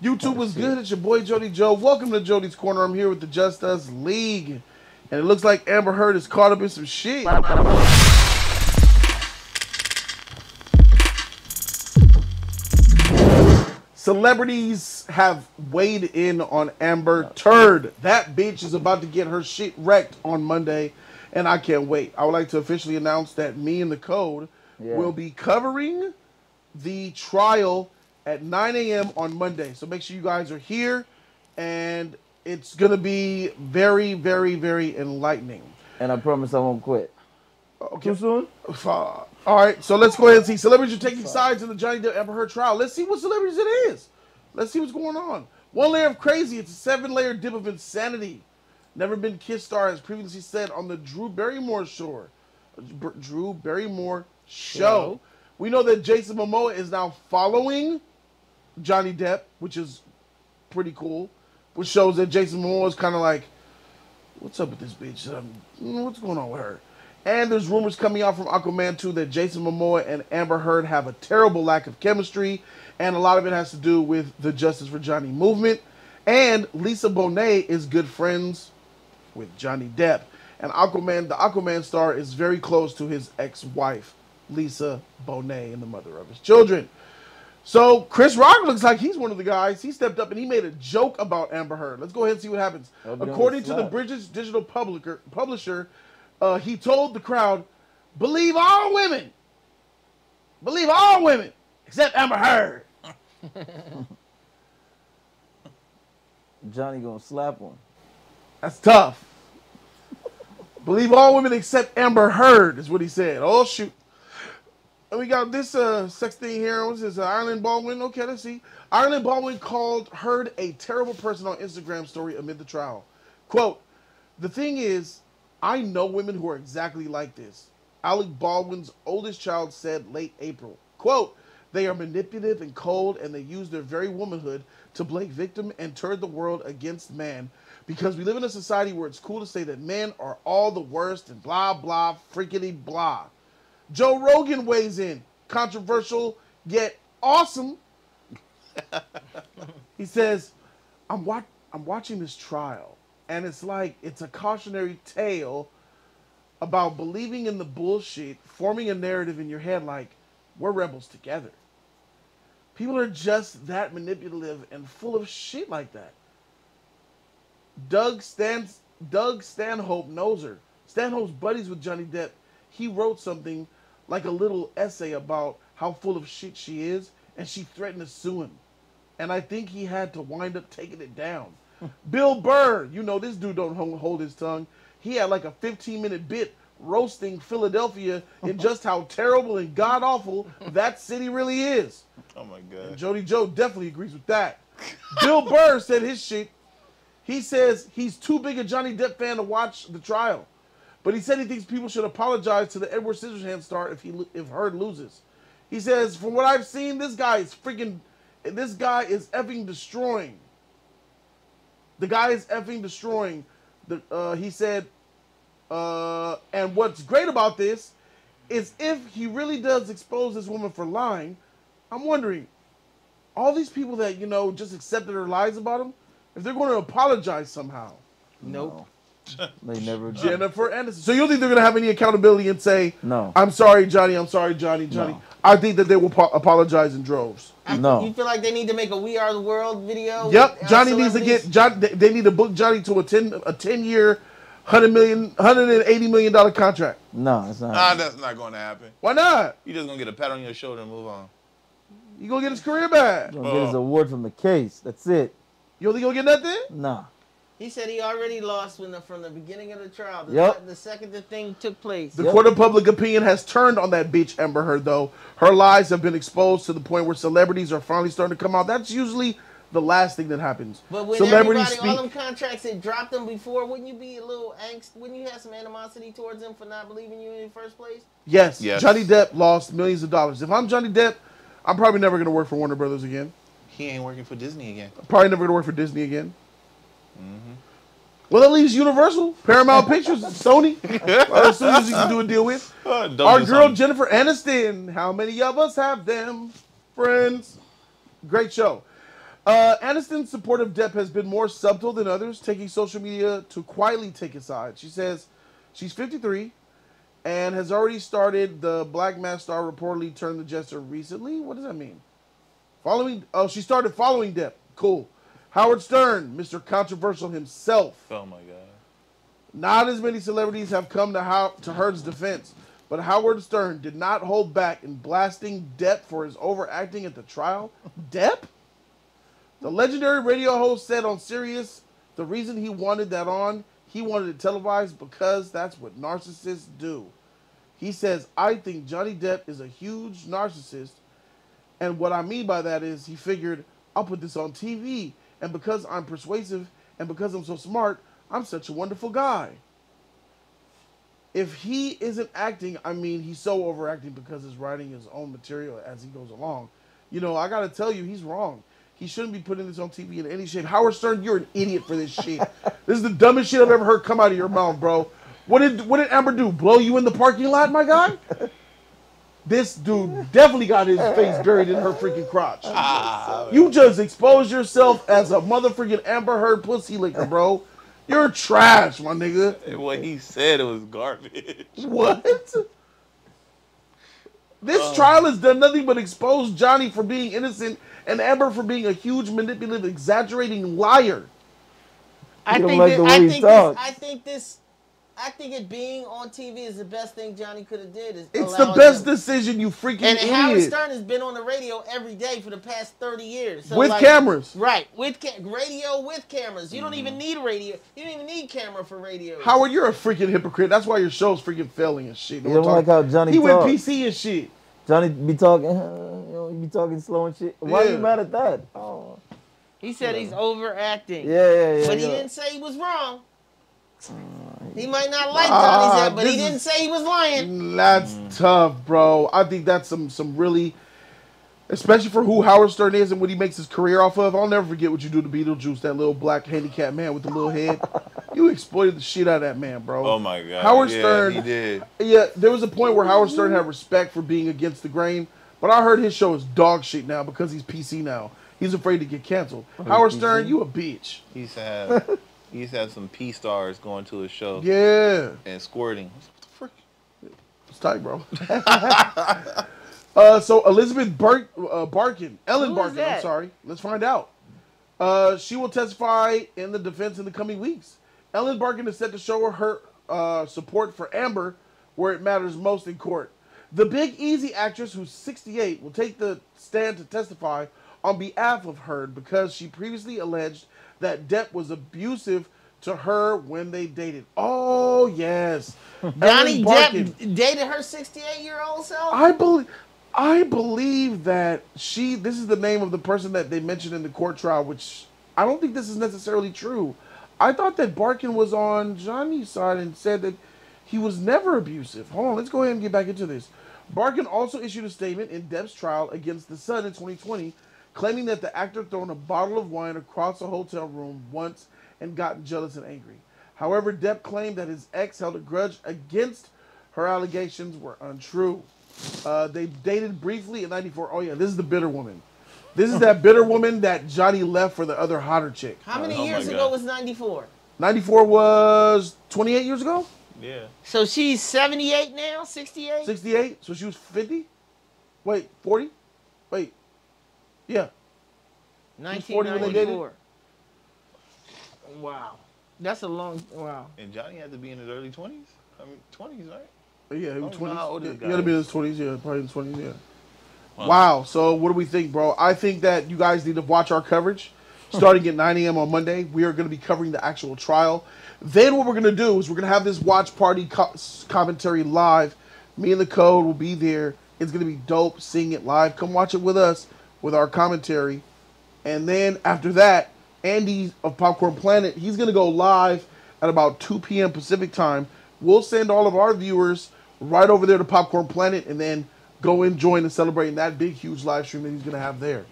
YouTube was good. It's your boy Jody Joe. Welcome to Jody's Corner. I'm here with the Just Us League. And it looks like Amber Heard is caught up in some shit. Celebrities have weighed in on Amber Turd. That bitch is about to get her shit wrecked on Monday, and I can't wait. I would like to officially announce that me and the Code Yeah. will be covering the trial at 9 a.m. on Monday. So make sure you guys are here, and it's gonna be very, very, very enlightening. And I promise I won't quit. Okay. Too soon? Fuck. All right, so let's go ahead and see. Celebrities are taking sides in the Johnny Depp Amber Heard trial. Let's see what celebrities it is. Let's see what's going on. One layer of crazy. It's a seven-layer dip of insanity. Never been kissed star has previously said on the Drew Barrymore show. Drew Barrymore show. Show. We know that Jason Momoa is now following Johnny Depp, which is pretty cool. Which shows that Jason Momoa is kind of like, what's up with this bitch? Um, what's going on with her? And there's rumors coming out from Aquaman 2 that Jason Momoa and Amber Heard have a terrible lack of chemistry, and a lot of it has to do with the Justice for Johnny movement. And Lisa Bonet is good friends with Johnny Depp. And Aquaman, the Aquaman star, is very close to his ex-wife, Lisa Bonet, and the mother of his children. So Chris Rock looks like he's one of the guys. He stepped up and he made a joke about Amber Heard. Let's go ahead and see what happens. Hope he don't According to the slapped. British digital publisher, publisher uh, he told the crowd, "Believe all women, believe all women except Amber Heard." Johnny gonna slap one. That's tough. Believe all women except Amber Heard is what he said. Oh shoot. And we got this uh, sex thing here. This? Uh, Ireland Baldwin. Okay, let's see. Ireland Baldwin called Heard a terrible person on Instagram story amid the trial. Quote, the thing is, I know women who are exactly like this. Alec Baldwin's oldest child said late April. Quote, they are manipulative and cold and they use their very womanhood to blame victim and turn the world against man because we live in a society where it's cool to say that men are all the worst and blah blah freakity blah. Joe Rogan weighs in. Controversial yet awesome. he says, I'm wa- I'm watching this trial, and it's like it's a cautionary tale about believing in the bullshit, forming a narrative in your head like we're rebels together. People are just that manipulative and full of shit like that. Doug Doug Stanhope knows her. Stanhope's buddies with Johnny Depp. He wrote something like a little essay about how full of shit she is, and she threatened to sue him. And I think he had to wind up taking it down. Bill Burr, you know this dude don't hold his tongue. He had like a 15 minute bit roasting Philadelphia in just how terrible and god awful that city really is. Oh my god. Jody Joe definitely agrees with that. Bill Burr said his shit. He says he's too big a Johnny Depp fan to watch the trial, but he said he thinks people should apologize to the Edward Scissorhands star if he if Heard loses. He says, from what I've seen, this guy is freaking. This guy is effing destroying. The guy is effing destroying. The uh, he said, uh, and what's great about this is if he really does expose this woman for lying, I'm wondering, all these people that you know just accepted her lies about him, if they're going to apologize somehow. Nope. They never do. Jennifer Aniston. So you don't think they're going to have any accountability and say, No. "I'm sorry, Johnny. I'm sorry, Johnny. Johnny." No. I think that they will po- apologize in droves. No. You feel like they need to make a We Are the World video? Yep, with, uh, Johnny needs to get John. They they need to book Johnny to a ten a ten year, hundred million, hundred and eighty million dollar contract. No, it's not. Nah, that's not going to happen. Why not? You just gonna get a pat on your shoulder and move on. You gonna get his career back? He's gonna get his award from the case. That's it. You don't think he'll get nothing? Nah. He said he already lost when the, from the beginning of the trial. The, Yep. the second the thing took place. The Yep. court of public opinion has turned on that bitch Amber Heard, though. Her lies have been exposed to the point where celebrities are finally starting to come out. That's usually the last thing that happens. But when celebrities everybody, all them contracts had dropped them before, wouldn't you be a little angst? Wouldn't you have some animosity towards them for not believing you in the first place? Yes, Yes. Johnny Depp lost millions of dollars. If I'm Johnny Depp, I'm probably never going to work for Warner Brothers again. He ain't working for Disney again. Probably never going to work for Disney again. Mm-hmm. Well, at least Universal, Paramount Pictures, Sony. As soon as you can do a deal with. Uh, Our girl something. Jennifer Aniston. How many of us have them? Friends. Great show. Uh, Aniston's support of Depp has been more subtle than others, taking social media to quietly take his side. She says she's 53 and has already started the Black Mass star reportedly turned the jester recently. What does that mean? Following? Oh, she started following Depp. Cool. Howard Stern, Mr. Controversial himself. Oh my god. Not as many celebrities have come to How- to Heard's defense, but Howard Stern did not hold back in blasting Depp for his overacting at the trial. Depp? The legendary radio host said on Sirius the reason he wanted that on, he wanted it televised because that's what narcissists do. He says, I think Johnny Depp is a huge narcissist. And what I mean by that is he figured, I'll put this on TV. And because I'm persuasive and because I'm so smart, I'm such a wonderful guy. If he isn't acting, I mean, he's so overacting because he's writing his own material as he goes along. You know, I got to tell you, he's wrong. He shouldn't be putting this on TV in any shape. Howard Stern, you're an idiot for this shit. this is the dumbest shit I've ever heard come out of your mouth, bro. What did what did Amber do? Blow you in the parking lot, my guy? This dude definitely got his face buried in her freaking crotch. Ah, You just exposed yourself as a motherfucking Amber Heard pussy licker, bro. You're trash, my nigga. And what he said it was garbage. What? This trial has done nothing but expose Johnny for being innocent and Amber for being a huge, manipulative, exaggerating liar. I think like that, the way I think this, I think this I think it being on TV is the best thing Johnny could have did. Is It's the best him- decision, you freaking And Howard. Stern has been on the radio every day for the past thirty years. So With like- cameras. Right, with ca- radio with cameras. You don't even mm. need radio. You don't even need camera for radio. Howard, you're a freaking hypocrite. That's why your show's freaking failing and shit. You don't like how Johnny He went. PC and shit. Johnny be talking, you know, he be talking slow and shit. Why Yeah. you mad at that? Oh, He said he's overacting. yeah, yeah, yeah. But he didn't say he was wrong. He might not like Ah, Johnny's head, but he didn't is- say he was lying. That's tough, bro. I think that's some some really, especially for who Howard Stern is and what he makes his career off of. I'll never forget what you do to Beetlejuice, that little black handicapped man with the little head. You exploited the shit out of that man, bro. Oh my god. Howard yeah, Stern- He did. Yeah, there was a point where Howard Stern had respect for being against the grain, but I heard his show is dog shit now because he's PC now. He's afraid to get canceled. Howard Stern, you a bitch. He used to have he used to have some P stars going to his show Yeah. and squirting. What the frick? It's tight, bro. uh, so Elizabeth Bar- uh, Barkin, Ellen Who is Barkin, I'm sorry. Let's find out. Uh, she will testify in the defense in the coming weeks. Ellen Barkin is set to show her uh, support for Amber where it matters most in court. The Big Easy actress, who's 68, will take the stand to testify on behalf of Heard because she previously alleged that Depp was abusive to her when they dated. Oh yes, Johnny Depp dated her 68 year old self. I believe I believe that she this is the name of the person that they mentioned in the court trial, which I don't think this is necessarily true. I thought that Barkin was on Johnny's side and said that he was never abusive. Hold on, let's go ahead and get back into this. Barkin also issued a statement in Depp's trial against the Sun in 2020, claiming that the actor thrown a bottle of wine across a hotel room once and gotten jealous and angry. However, Depp claimed that his ex held a grudge against her allegations were untrue. Uh, they dated briefly in '94. Oh yeah, this is the bitter woman. This is that bitter woman that Johnny left for the other hotter chick. How many Oh years ago was 94? '94 was 28 years ago. Yeah. So she's 78 now, 68? 68. So she was 50. Wait, 40. Wait. Yeah. 40 when they dated? 1994. Wow. That's a long, wow. And Johnny had to be in his early twenties. I mean twenties, right? Uh, yeah, he was Oh, 20s. how old yeah, he had to be in his 20s. Yeah, probably in his 20s. Yeah. Wow. Wow. So what do we think, bro? I think that you guys need to watch our coverage starting at 9 a.m. on Monday. We are going to be covering the actual trial. Then what we're going to do is we're going to have this watch party co- commentary live. Me and the code will be there. It's going to be dope seeing it live. Come watch it with us with our commentary. And then after that, Andy of Popcorn Planet, he's going to go live at about 2 p.m. Pacific time. We'll send all of our viewers right over there to Popcorn Planet and then go and join and celebrate in that big, huge live stream that he's going to have there.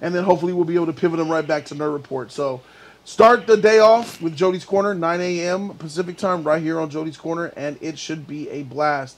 And then hopefully we'll be able to pivot them right back to Nerd Report. So start the day off with Jody's Corner, 9 a.m. Pacific time, right here on Jody's Corner, and it should be a blast.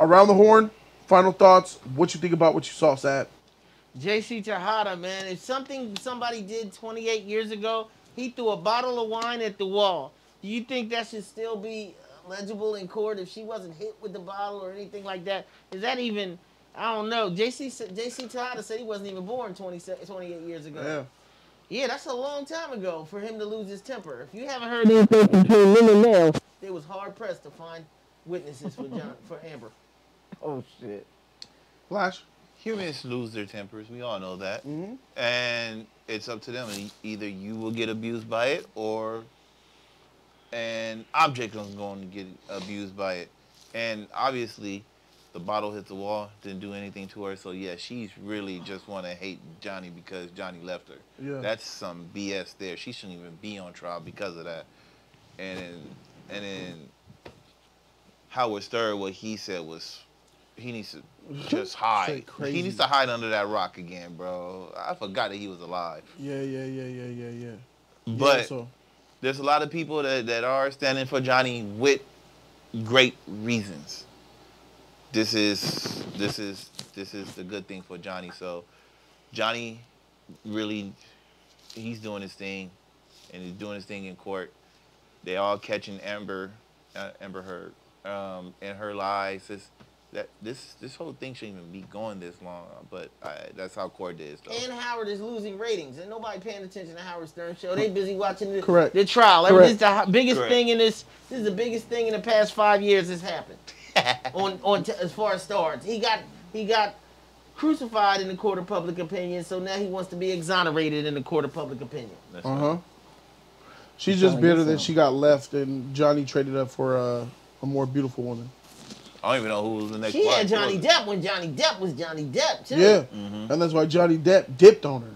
Around the horn, final thoughts. What you think about what you saw, Sad? JC Tejada, man, if something somebody did 28 years ago, he threw a bottle of wine at the wall. Do you think that should still be legible in court if she wasn't hit with the bottle or anything like that? Is that even? I don't know. JC sa- JC Tejada said he wasn't even born 20, 28 years ago. Yeah. Yeah, that's a long time ago for him to lose his temper. If you haven't heard anything from Lily now, they was hard pressed to find witnesses for John for Amber. Oh shit. Flash. Humans lose their tempers. We all know that. Mm-hmm. And it's up to them. Either you will get abused by it or an object is going to get abused by it. And obviously, the bottle hit the wall, didn't do anything to her. So, yeah, she's really just want to hate Johnny because Johnny left her. Yeah. That's some BS there. She shouldn't even be on trial because of that. And then, and then Howard Stern, what he said was he needs to just hide. He needs to hide under that rock again, bro. I forgot that he was alive. Yeah, yeah, yeah, yeah, yeah, yeah. But yeah, so there's a lot of people that, that are standing for Johnny with great reasons. This is this is this is the good thing for Johnny. So Johnny really he's doing his thing and he's doing his thing in court. They all catching Amber uh, Amber Heard um, in her lies. This that this this whole thing shouldn't even be going this long, but I, that's how court is though. And Howard is losing ratings, and nobody paying attention to Howard Stern show. They busy watching the, Correct. the trial. Correct. This is the biggest Correct. thing in this. This is the biggest thing in the past five years that's happened. on on t- as far as stars, he got he got crucified in the court of public opinion, so now he wants to be exonerated in the court of public opinion. That's uh right. huh. She's just Trying to get bitter that she got left and Johnny traded up for uh, a more beautiful woman. I don't even know who was the next. She had Johnny was? Depp when Johnny Depp was Johnny Depp too. Yeah, Mm-hmm. and that's why Johnny Depp dipped on her.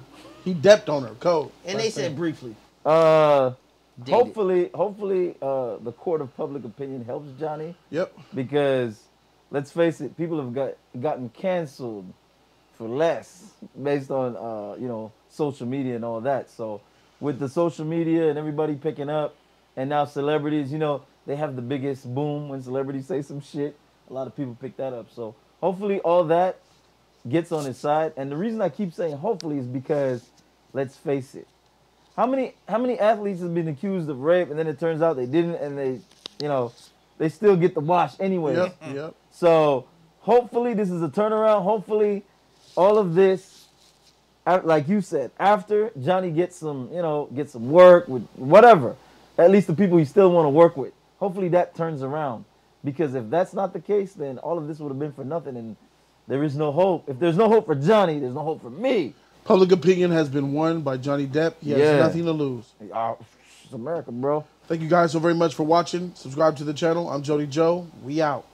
He depped on her. Code. And they said briefly. Uh, Dated. hopefully, hopefully, uh, the court of public opinion helps Johnny Yep. because, let's face it, people have got gotten canceled for less based on uh, you know social media and all that. So, with the social media and everybody picking up, and now celebrities, you know, they have the biggest boom when celebrities say some shit. A lot of people pick that up. So, hopefully, all that gets on his side. And the reason I keep saying hopefully is because, let's face it, how many how many athletes have been accused of rape and then it turns out they didn't and they, you know, they still get the wash anyway. Yep. Yep. So hopefully this is a turnaround. Hopefully all of this, like you said, after Johnny gets some, you know, gets some work with whatever, at least the people he still want to work with. Hopefully that turns around. Because if that's not the case, then all of this would have been for nothing and there is no hope. If there's no hope for Johnny, there's no hope for me. Public opinion has been won by Johnny Depp. He has Yeah. nothing to lose. Ah, it's America, bro. Thank you guys so very much for watching. Subscribe to the channel. I'm Jody Joe. We out.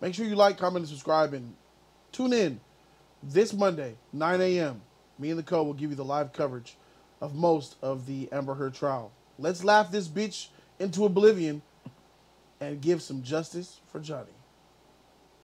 Make sure you like, comment, and subscribe, and tune in this Monday, 9 a.m. Me and the Co will give you the live coverage of most of the Amber Heard trial. Let's laugh this bitch into oblivion and give some justice for Johnny.